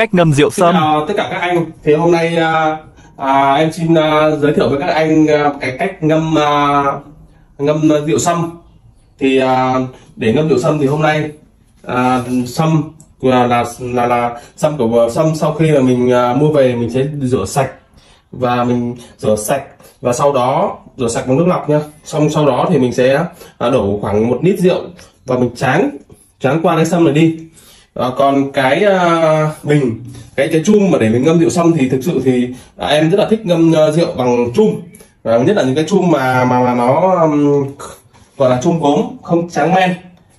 Cách ngâm rượu Xin sâm chào tất cả các anh. Thì hôm nay à, à, em xin à, giới thiệu với các anh à, cái cách ngâm à, ngâm rượu sâm. Thì à, để ngâm rượu sâm thì hôm nay à, sâm là là là, là sâm của sâm sau khi mà mình à, mua về mình sẽ rửa sạch và mình rửa sạch và sau đó rửa sạch bằng nước lọc nha. Xong sau đó thì mình sẽ đổ khoảng một lít rượu và mình tráng tráng qua cái sâm này đi à, còn cái ờ, à, bình cái cái chum mà để mình ngâm rượu xong thì thực sự thì à, em rất là thích ngâm uh, rượu bằng chum. À, nhất là những cái chum mà mà, mà nó um, gọi là chum gốm không trắng men.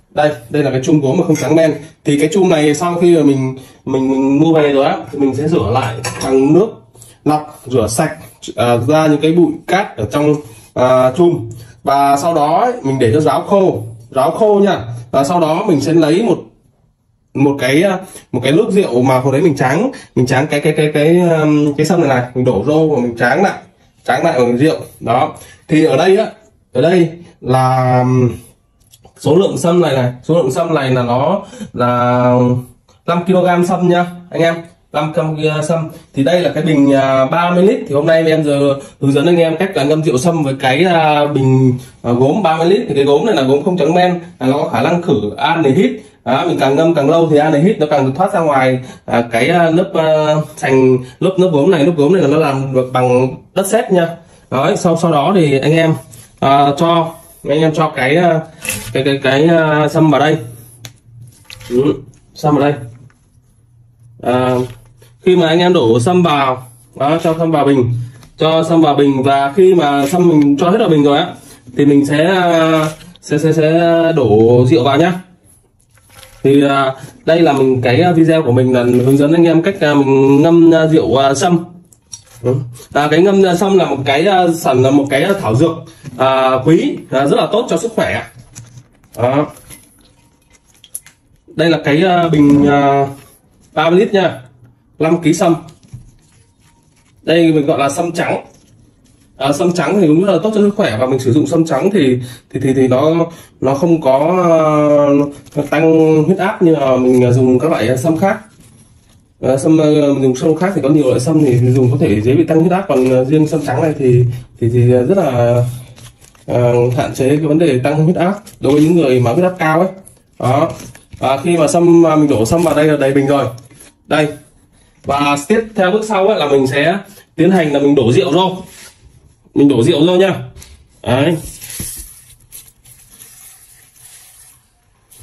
Đây đây là cái chum gốm mà không trắng men. Thì cái chum này sau khi mà mình mình, mình mua về rồi á thì mình sẽ rửa lại bằng nước lọc rửa sạch à, ra những cái bụi cát ở trong à, chum. Và sau đó ấy, mình để cho ráo khô ráo khô nha. Và sau đó mình sẽ lấy một một cái à, một cái nước rượu mà hồi đấy mình tráng mình tráng cái cái cái cái um, cái sâm này này, mình đổ rô và mình tráng lại tráng lại bằng rượu. Đó. Thì ở đây á, ở đây là um, số lượng sâm này này, số lượng sâm này là nó là 5 kg sâm nha, anh em. 5 kg sâm thì đây là cái bình à, 30 lít. Thì hôm nay em giờ hướng dẫn anh em cách là ngâm rượu sâm với cái à, bình gốm 30 lít. Thì cái gốm này là gốm không trắng men, là nó có khả năng khử an này hít đó, mình càng ngâm càng lâu thì anhydride này hít nó càng thoát ra ngoài. À, cái à, lớp à, thành lớp lớp gốm này lớp gốm này là nó làm được bằng đất sét nha. Đó sau sau đó thì anh em uh, cho anh em cho cái à, cái cái cái, xâm sâm vào đây. Ừ, sâm vào đây. À, khi mà anh em đổ sâm vào đó, cho sâm vào bình cho sâm vào bình và khi mà sâm mình cho hết vào bình rồi á thì mình sẽ sẽ sẽ, sẽ đổ rượu vào nhá thì à, đây là mình cái à, video của mình là hướng dẫn anh em cách à, mình ngâm rượu sâm à, cái ngâm sâm là một cái sản là một cái thảo dược à, quý à, rất là tốt cho sức khỏe. Đó. đây là cái bình à, 30 lít nha 5 kg sâm đây mình gọi là sâm trắng à, sâm trắng thì cũng rất là tốt cho sức khỏe và mình sử dụng sâm trắng thì thì thì, thì nó nó không có uh, tăng huyết áp như là mình dùng các loại sâm khác. À, sâm à, mình dùng sâm khác thì có nhiều loại sâm thì dùng có thể dễ bị tăng huyết áp còn à, riêng sâm trắng này thì thì thì rất là uh, hạn chế cái vấn đề tăng huyết áp đối với những người mà huyết áp cao ấy. Đó. Và khi mà sâm mình đổ sâm vào đây là đầy bình rồi. Đây. Và tiếp theo bước sau ấy là mình sẽ tiến hành là mình đổ rượu vô mình đổ rượu vô nhá đấy.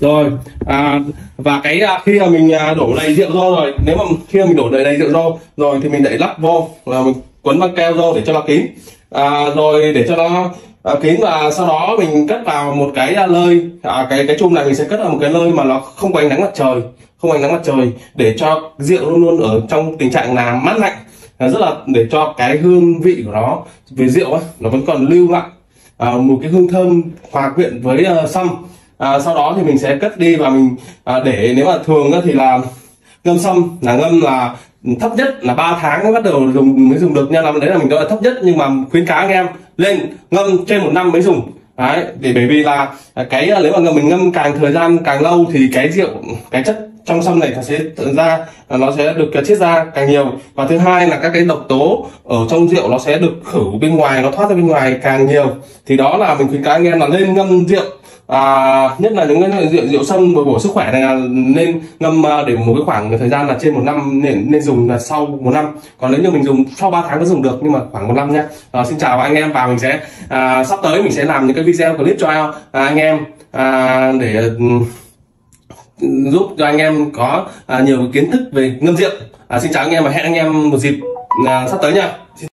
Rồi à, và cái à, khi mà mình à, đổ đầy rượu vô rồi nếu mà khi mà mình đổ đầy đầy rượu vô rồi thì mình đẩy lắp vô là mình quấn băng keo vô để cho nó kín. À, rồi để cho nó à, kín và sau đó mình cất vào một cái à, lơi. À, cái cái chung này mình sẽ cất vào một cái lơi mà nó không có ánh nắng mặt trời không ánh nắng mặt trời để cho rượu luôn luôn ở trong tình trạng là mát lạnh rất là để cho cái hương vị của nó về rượu ấy, nó vẫn còn lưu lại. À, một cái hương thơm hòa quyện với ờ, uh, sâm à, sau đó thì mình sẽ cất đi và mình à, để nếu mà thường thì là ngâm sâm là ngâm là thấp nhất là 3 tháng mới bắt đầu dùng mới dùng được nha. Làm đấy là mình nói là thấp nhất nhưng mà khuyến cáo anh em lên ngâm trên một năm mới dùng. Đấy thì bởi vì là cái ờ, nếu mà mình ngâm càng thời gian càng lâu thì cái rượu cái chất trong sâm này nó sẽ tự ra nó sẽ được chiết ra càng nhiều. Và thứ hai là các cái độc tố ở trong rượu nó sẽ được khử bên ngoài nó thoát ra bên ngoài càng nhiều. Thì đó là mình khuyến cáo anh em là nên ngâm rượu. À, nhất là những cái rượu rượu sâm bồi bổ sức khỏe này là nên ngâm à, để một cái khoảng thời gian là trên một năm nên, nên dùng là sau một năm. Còn nếu như mình dùng sau 3 tháng vẫn dùng được nhưng mà khoảng một năm nhé à, xin chào anh em và mình sẽ à, sắp tới mình sẽ làm những cái video clip cho à, anh em à, để ừ, giúp cho anh em có à, nhiều kiến thức về ngâm rượu. À, xin chào anh em và hẹn anh em một dịp à, sắp tới nha.